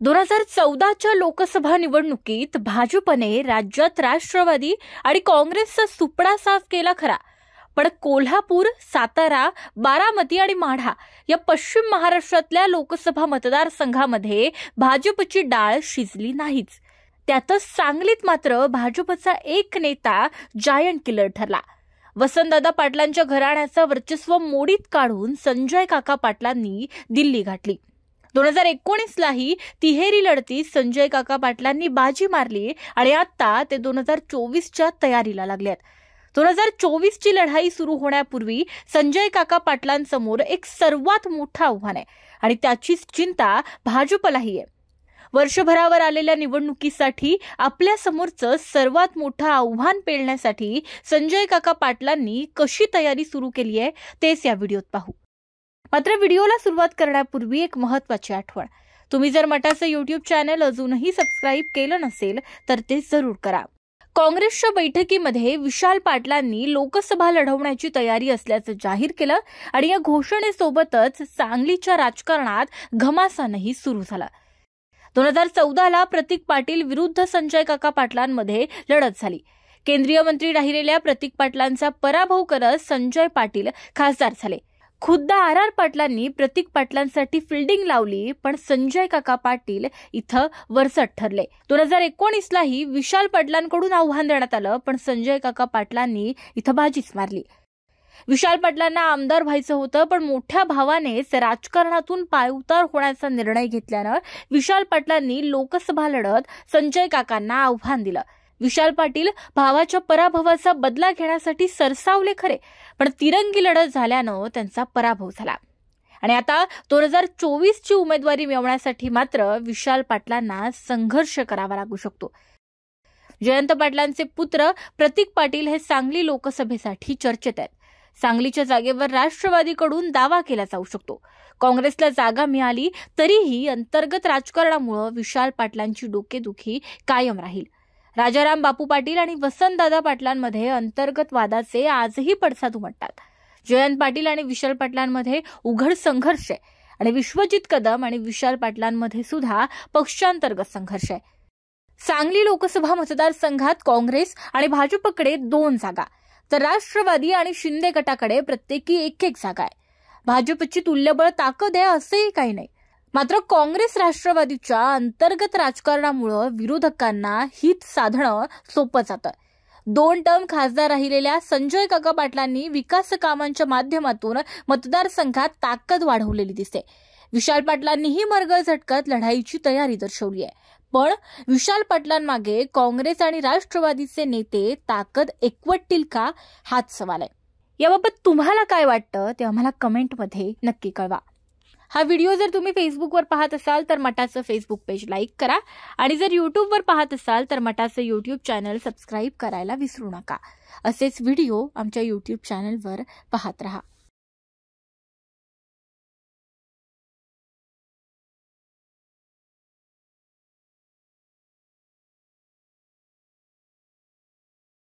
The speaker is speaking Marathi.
दोन हजार चौदाच्या लोकसभा निवडणुकीत भाजपने राज्यात राष्ट्रवादी आणि काँग्रेसचा सुपडा साफ केला खरा. पण कोल्हापूर सातारा बारामती आणि माढा या पश्चिम महाराष्ट्रातल्या लोकसभा मतदारसंघामध्ये भाजपची डाळ शिजली नाहीच. त्यातच सांगलीत मात्र भाजपचा एक नेता जायंट किलर ठरला. वसंतदादा पाटलांच्या घराण्याचं वर्चस्व मोडीत काढून संजय काका पाटलांनी दिल्ली गाठली. दोन हजार एकोणीसलाही तिहेरी लढतीत संजय काका पाटलांनी बाजी मारली आणि आता ते दोन हजार चोवीसच्या तयारीला लागल्यात दोन हजार चोवीसची लढाई सुरू होण्यापूर्वी संजय काका पाटलांसमोर एक सर्वात मोठं आव्हान आहे आणि त्याची चिंता भाजपलाही आहे. वर्षभरावर आलेल्या निवडणुकीसाठी आपल्या समोरचं सर्वात मोठं आव्हान पेलण्यासाठी संजय काका पाटलांनी कशी तयारी सुरू केली आहे तेच या व्हिडिओत पाहू. मात्र व्हिडिओला सुरुवात करण्यापूर्वी एक महत्वाची आठवण. तुम्ही जर मटाचं युट्यूब चॅनल अजूनही सबस्क्राईब केलं नसेल तर ते जरूर करा. काँग्रेसच्या बैठकीमध्ये विशाल पाटलांनी लोकसभा लढवण्याची तयारी असल्याचं जाहीर केलं आणि या घोषणेसोबतच सांगलीच्या राजकारणात घमासानही सुरू झाला. दोन हजार चौदाला प्रतीक पाटील विरुद्ध संजय काका पाटलांमध्ये लढत झाली. केंद्रीय मंत्री राहिलेल्या प्रतीक पाटलांचा पराभव करत संजय पाटील खासदार झाले. खुद्द आर आर पाटलांनी प्रतीक पाटलांसाठी फिल्डिंग लावली पण संजय काका पाटील इथं वरचट ठरले. दोन हजार एकोणीसलाही विशाल पाटलांकडून आव्हान देण्यात आलं पण संजय काका पाटलांनी इथं बाजीच मारली. विशाल पाटलांना आमदार व्हायचं होतं पण मोठ्या भावानेच राजकारणातून पायउतार होण्याचा निर्णय घेतल्यानं विशाल पाटलांनी लोकसभा लढत संजय काकांना आव्हान दिलं. विशाल पाटील भावाच्या पराभवाचा बदला घेण्यासाठी सरसावले खरे पण तिरंगी लढत झाल्यानं त्यांचा पराभव झाला. आणि आता दोन हजार चोवीसची उमेदवारी मिळवण्यासाठी मात्र विशाल पाटलांना संघर्ष करावा लागू शकतो. जयंत पाटलांचे पुत्र प्रतीक पाटील हे सांगली लोकसभेसाठी चर्चेत आहेत. सांगलीच्या जागेवर राष्ट्रवादीकडून दावा केला जाऊ शकतो. काँग्रेसला जागा मिळाली तरीही अंतर्गत राजकारणामुळे विशाल पाटलांची डोकेदुखी कायम राहील. राजाराम बापू पाटील आणि वसंतदादा पाटलांमध्ये अंतर्गत वादाचे आजही पडसाद उमटतात. जयंत पाटील आणि विशाल पाटलांमध्ये उघड संघर्ष आहे आणि विश्वजित कदम आणि विशाल पाटलांमध्ये सुद्धा पक्षांतर्गत संघर्ष आहे. सांगली लोकसभा मतदारसंघात काँग्रेस आणि भाजपकडे दोन जागा तर राष्ट्रवादी आणि शिंदे गटाकडे प्रत्येकी एक एक जागा आहे. भाजपची तुल्यबळ ताकद आहे असंही काही नाही. मात्र काँग्रेस राष्ट्रवादीच्या अंतर्गत राजकारणामुळं विरोधकांना हित साधणं सोपं जातं. दोन टर्म खासदार राहिलेल्या संजय काका पाटलांनी विकास कामांच्या माध्यमातून मतदारसंघात ताकद वाढवलेली दिसते. विशाल पाटलांनीही मरगळ झटकत लढाईची तयारी दर्शवली आहे. पण विशाल पाटलांमागे काँग्रेस आणि राष्ट्रवादीचे नेते ताकद एकवटतील का? हाच सवाल आहे. याबाबत तुम्हाला काय वाटतं ते आम्हाला कमेंटमध्ये नक्की कळवा. हा व्हिडिओ जर तुम्ही फेसबुकवर पाहत असाल तर मठाचं फेसबुक पेज लाईक करा. आणि जर यूट्यूबवर पाहत असाल तर मठाचं यूट्यूब चॅनल सबस्क्राईब करायला विसरू नका. असेच व्हिडिओ आमच्या यूट्यूब चॅनलवर पाहत रहा.